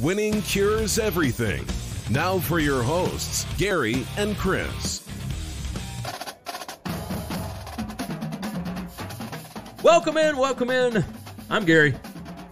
Winning Cures Everything. Now for your hosts, Gary and Chris. Welcome in, welcome in. I'm Gary.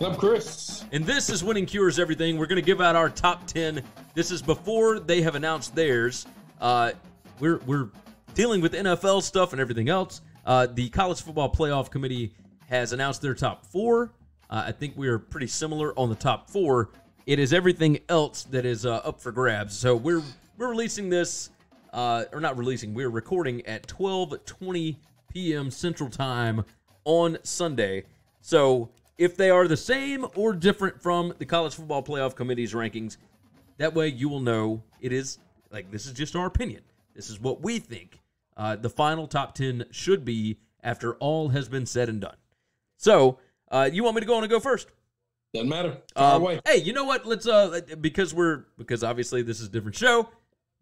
I'm Chris. And this is Winning Cures Everything. We're going to give out our top 10. This is before they have announced theirs. Uh, we're, we're dealing with NFL stuff and everything else. Uh, the College Football Playoff Committee has announced their top four. Uh, I think we are pretty similar on the top four. It is everything else that is uh, up for grabs. So we're we're releasing this, uh, or not releasing. We're recording at 12:20 p.m. Central Time on Sunday. So if they are the same or different from the College Football Playoff Committee's rankings, that way you will know it is like this is just our opinion. This is what we think uh, the final top 10 should be after all has been said and done. So, uh, you want me to go on and go first? Doesn't matter. Far Um, away. hey, you know what? Let's uh because we're because obviously this is a different show.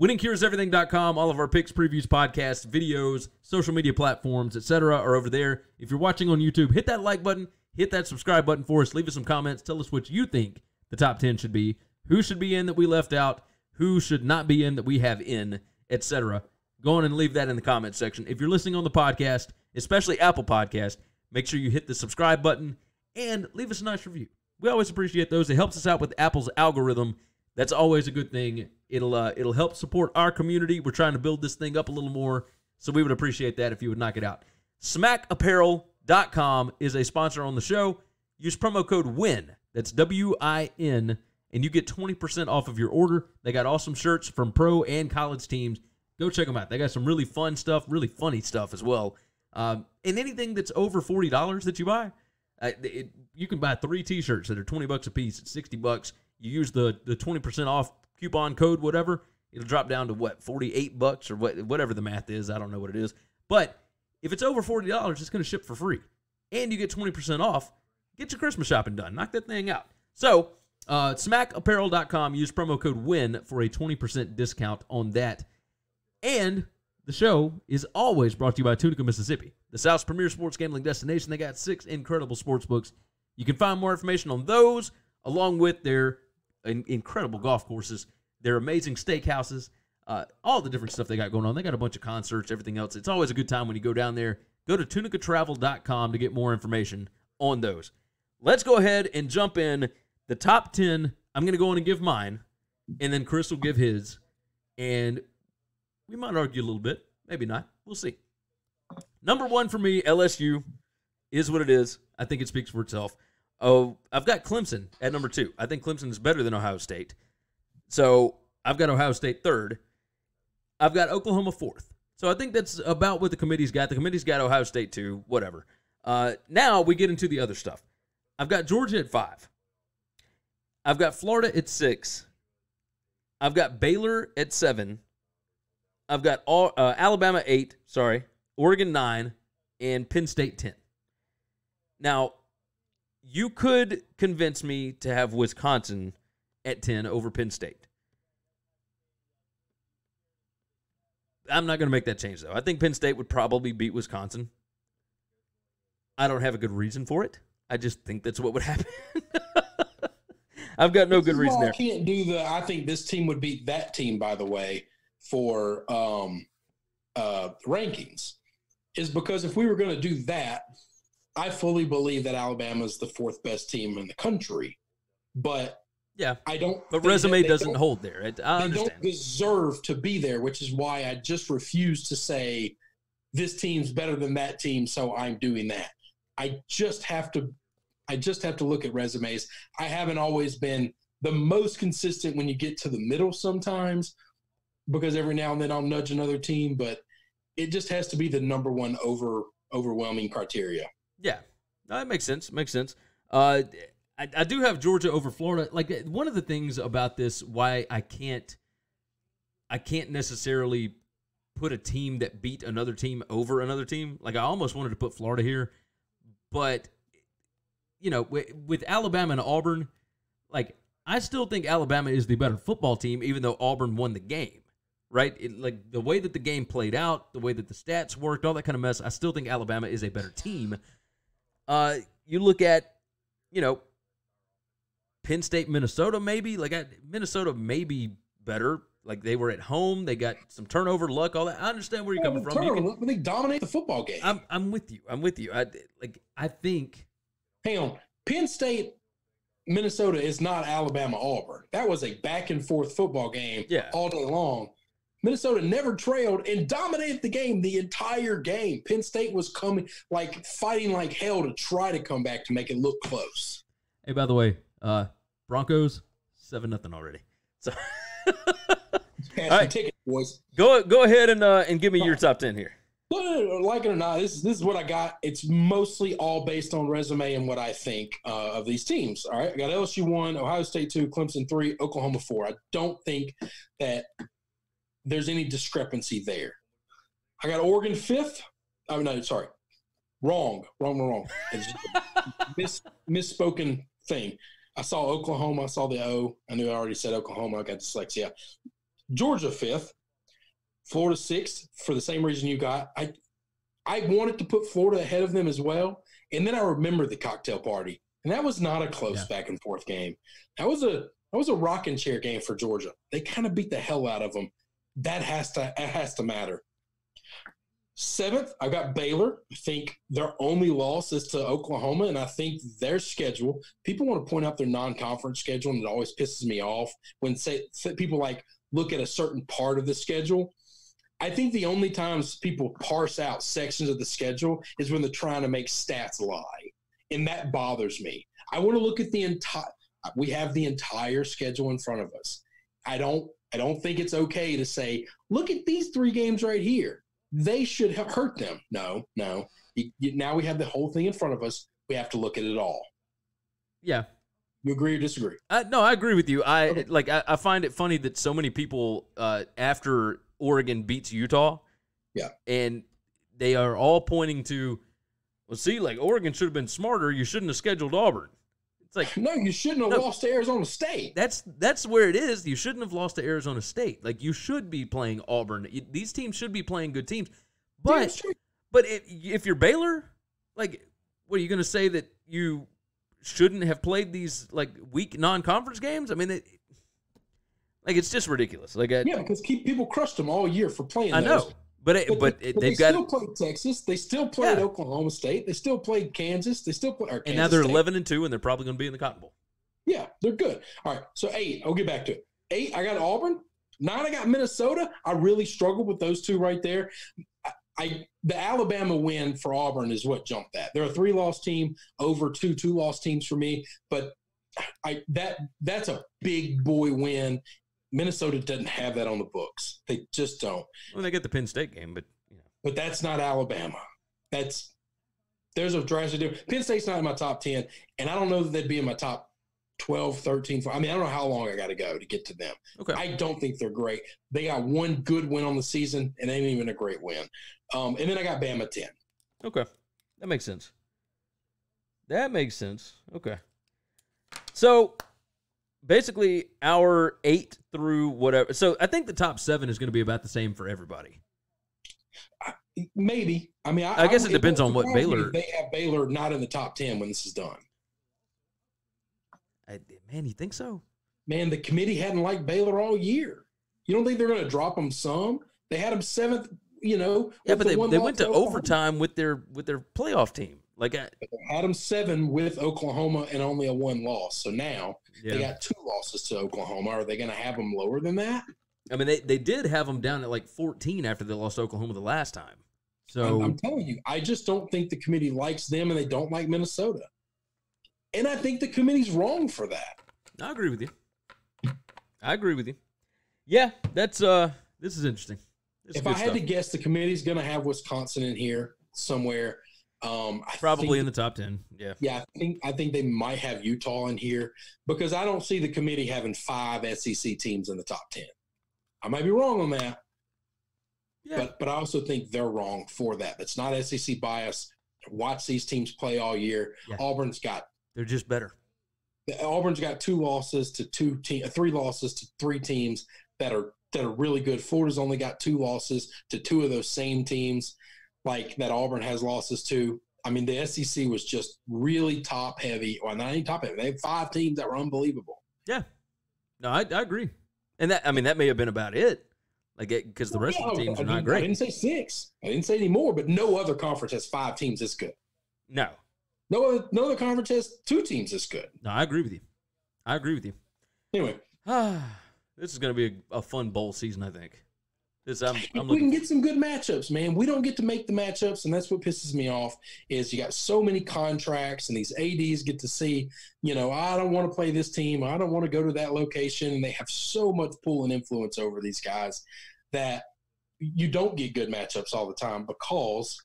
WinningCuresEverything.com, all of our picks, previews, podcasts, videos, social media platforms, etc. are over there. If you're watching on YouTube, hit that like button, hit that subscribe button for us, leave us some comments, tell us what you think the top 10 should be, who should be in that we left out, who should not be in that we have in, etc. Go on and leave that in the comments section. If you're listening on the podcast, especially Apple Podcast, make sure you hit the subscribe button and leave us a nice review. We always appreciate those. It helps us out with Apple's algorithm. That's always a good thing. It'll uh, it'll help support our community. We're trying to build this thing up a little more, so we would appreciate that if you would knock it out. SmackApparel.com is a sponsor on the show. Use promo code WIN. That's W I N, and you get 20% off of your order. They got awesome shirts from pro and college teams. Go check them out. They got some really fun stuff, really funny stuff as well. Um, and anything that's over forty dollars that you buy, uh, it, you can buy three T-shirts that are twenty bucks a piece. It's sixty bucks. You use the the twenty percent off coupon code, whatever. It'll drop down to what forty eight bucks or what whatever the math is. I don't know what it is, but if it's over forty dollars, it's going to ship for free, and you get twenty percent off. Get your Christmas shopping done. Knock that thing out. So, uh, SmackApparel.com. Use promo code WIN for a twenty percent discount on that. And the show is always brought to you by Tunica, Mississippi, the South's premier sports gambling destination. They got six incredible sports books. You can find more information on those, along with their in- incredible golf courses, their amazing steakhouses, uh, all the different stuff they got going on. They got a bunch of concerts, everything else. It's always a good time when you go down there. Go to tunicatravel.com to get more information on those. Let's go ahead and jump in the top 10. I'm going to go in and give mine, and then Chris will give his. And we might argue a little bit, maybe not. We'll see. Number one for me, LSU is what it is. I think it speaks for itself. Oh, I've got Clemson at number two. I think Clemson is better than Ohio State. So I've got Ohio State third. I've got Oklahoma fourth. So I think that's about what the committee's got. The committee's got Ohio State two, whatever. Uh, now we get into the other stuff. I've got Georgia at five. I've got Florida at six. I've got Baylor at seven. I've got all, uh, Alabama eight, sorry, Oregon nine, and Penn State ten. Now, you could convince me to have Wisconsin at ten over Penn State. I'm not going to make that change though. I think Penn State would probably beat Wisconsin. I don't have a good reason for it. I just think that's what would happen. I've got no good reason there. I can't do the. I think this team would beat that team. By the way, for um, uh, rankings, is because if we were going to do that, I fully believe that Alabama is the fourth best team in the country. But Yeah, I don't. but resume doesn't hold there. It, I They understand. don't deserve to be there, which is why I just refuse to say this team's better than that team. So I'm doing that. I just have to. I just have to look at resumes. I haven't always been the most consistent when you get to the middle sometimes, because every now and then I'll nudge another team, but it just has to be the number one over overwhelming criteria. Yeah, that makes sense. Makes sense. Uh, I, I do have Georgia over Florida. Like one of the things about this, why I can't, I can't necessarily put a team that beat another team over another team. Like I almost wanted to put Florida here, but you know, with, with Alabama and Auburn, like I still think Alabama is the better football team, even though Auburn won the game. Right, it, like the way that the game played out, the way that the stats worked, all that kind of mess. I still think Alabama is a better team. Uh, you look at, you know, Penn State, Minnesota, maybe like I, Minnesota maybe better. Like they were at home, they got some turnover luck, all that. I understand where you're coming from. You can- but they dominate the football game. I'm I'm with you. I'm with you. I like I think Hang on. Penn State, Minnesota is not Alabama Auburn. That was a back and forth football game Yeah. all day long. Minnesota never trailed and dominated the game the entire game. Penn State was coming like fighting like hell to try to come back to make it look close. Hey, by the way, uh Broncos seven nothing already. So Pass All the right. ticket, boys. go go ahead and uh and give me your top ten here. Like it or not, this is this is what I got. It's mostly all based on resume and what I think uh, of these teams. All right, I got LSU one, Ohio State two, Clemson three, Oklahoma four. I don't think that there's any discrepancy there. I got Oregon fifth. Oh no, sorry, wrong, wrong, wrong, wrong. It's mis, misspoken thing. I saw Oklahoma. I saw the O. I knew I already said Oklahoma. I got dyslexia. Georgia fifth. Florida sixth for the same reason you got. I I wanted to put Florida ahead of them as well, and then I remembered the cocktail party, and that was not a close Yeah. back and forth game. That was a that was a rocking chair game for Georgia. They kind of beat the hell out of them. That has to that has to matter. Seventh, I've got Baylor. I think their only loss is to Oklahoma, and I think their schedule. People want to point out their non-conference schedule, and it always pisses me off when say, say people like look at a certain part of the schedule. I think the only times people parse out sections of the schedule is when they're trying to make stats lie, and that bothers me. I want to look at the entire. We have the entire schedule in front of us. I don't. I don't think it's okay to say, "Look at these three games right here. They should have hurt them." No, no. You, you, now we have the whole thing in front of us. We have to look at it all. Yeah. You agree or disagree? Uh, no, I agree with you. I Okay. like. I, I find it funny that so many people, uh, after Oregon beats Utah, Yeah. and they are all pointing to, well, see, like Oregon should have been smarter. You shouldn't have scheduled Auburn. Like No, you shouldn't have No. lost to Arizona State. that's that's where it is. You shouldn't have lost to Arizona State. Like you should be playing Auburn. These teams should be playing good teams. But but if, if you're Baylor, like, what are you going to say that you shouldn't have played these like weak non-conference games? I mean, it, like it's just ridiculous. Like I, yeah, because keep, people crushed them all year for playing. I know, those. But it, but they, it, they they've got still played Texas. They still played Yeah. Oklahoma State. They still played Kansas. They still play. Or and now they're State. eleven and two, and they're probably going to be in the Cotton Bowl. Yeah, they're good. All right, so eight. I'll get back to it. Eight. I got Auburn. Nine. I got Minnesota. I really struggled with those two right there. I, I the Alabama win for Auburn is what jumped that. They're a three loss team over two two loss teams for me, but I that that's a big boy win. Minnesota doesn't have that on the books. They just don't. Well, they get the Penn State game, but you know, but that's not Alabama. That's there's a drastic difference. Penn State's not in my top 10, and I don't know that they'd be in my top 12, 13. I mean, I don't know how long I got to go to get to them. okay. I don't think they're great. They got one good win on the season, and ain't even a great win. Um, and then I got Bama 10. Okay. That makes sense. That makes sense. Okay. So basically our eight through whatever. So I think the top seven is going to be about the same for everybody. Maybe. I mean, I, I guess it won't depends on what Baylor- They have Baylor not in the top 10 when this is done. I, man, you think so? Man, the committee hadn't liked Baylor all year. You don't think they're going to drop them some? They had them seventh, you know. Yeah, but the they, they went to overtime with their with their playoff team. Like, I, had them seven with Oklahoma and only a one loss. So now they got two losses to Oklahoma. Are they going to have them lower than that? I mean, they, they did have them down at like 14 after they lost Oklahoma the last time. So I'm, I'm telling you, I just don't think the committee likes them and they don't like Minnesota. And I think the committee's wrong for that. I agree with you. I agree with you. Yeah, that's uh, this is interesting. This is if I had stuff. to guess, the committee's going to have Wisconsin in here somewhere. Um, I probably think- in the top 10. Yeah. Yeah, I think I think they might have Utah in here because I don't see the committee having five SEC teams in the top ten. I might be wrong on that, Yeah. but but I also think they're wrong for that. It's not SEC bias. Watch these teams play all year. Yeah. Auburn's got They're just better. Auburn's got two losses to two team, three losses to three teams that are that are really good. Florida's only got two losses to two of those same teams, like that Auburn has losses to. I mean, the SEC was just really top heavy. Well, not even top heavy. They had five teams that were unbelievable. Yeah. No, I, I agree. And that I mean that may have been about it. Like because the rest Yeah, of the teams I are not didn't- I didn't say six. I didn't say any more, but no other conference has five teams this good. No. No other, no other conference has two teams this good. No, I agree with you. I agree with you. Anyway, this is going to be a, a fun bowl season, I think. This I'm, I'm we can get some good matchups, man. We don't get to make the matchups, and that's what pisses me off. Is you got so many contracts, and these ads get to see, you know, I don't want to play this team, I don't want to go to that location, and they have so much pull and influence over these guys that you don't get good matchups all the time because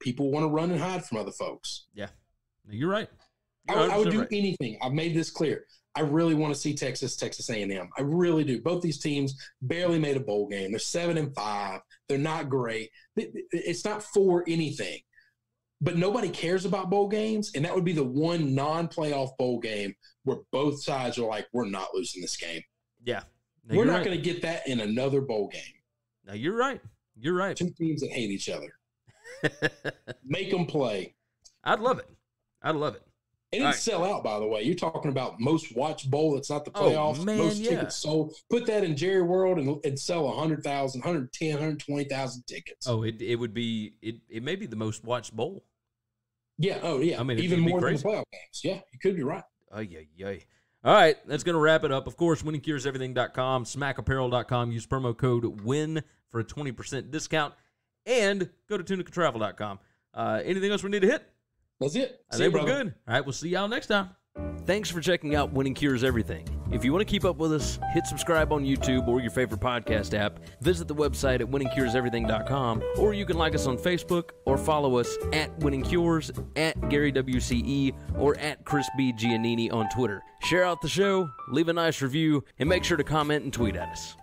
people want to run and hide from other folks. Yeah, you're right. I, You're would- I would do right. anything. I've made this clear. I really want to see Texas, Texas A&M. I really do. Both these teams barely made a bowl game. They're seven and five. They're not great. It- it- It's not for anything. But nobody cares about bowl games, and that would be the one non-playoff bowl game where both sides are like, "We're not losing this game. Yeah. No, We're not right. going to get that in another bowl game." Now you're right. You're right. Two teams that hate each other. Make them play. I'd love it. I'd love it. It didn't right. sell out, by the way. You're talking about most watched bowl. It's not the Oh, playoffs. man, most yeah. tickets sold. Put that in Jerry World and, and sell 100,000, 110, 120,000 tickets. Oh, it, it would be it, it may be the most watched bowl. yeah. Oh, yeah. I mean, even more than the playoff games. Yeah, you could be right. Ay, ay, ay. All right, that's going to wrap it up. Of course, winningcureseverything.com, smackapparel.com. Use promo code WIN for a 20% discount. And go to tunicatravel.com. Uh, anything else we need to hit? That's it. I See you, think we're brother. good. All right, we'll see y'all next time. Thanks for checking out Winning Cures Everything. If you want to keep up with us, hit subscribe on YouTube or your favorite podcast app. Visit the website at winningcureseverything.com, or you can like us on Facebook or follow us at Winning Cures, at Gary WCE, or at Chris B. Giannini on Twitter. Share out the show, leave a nice review, and make sure to comment and tweet at us.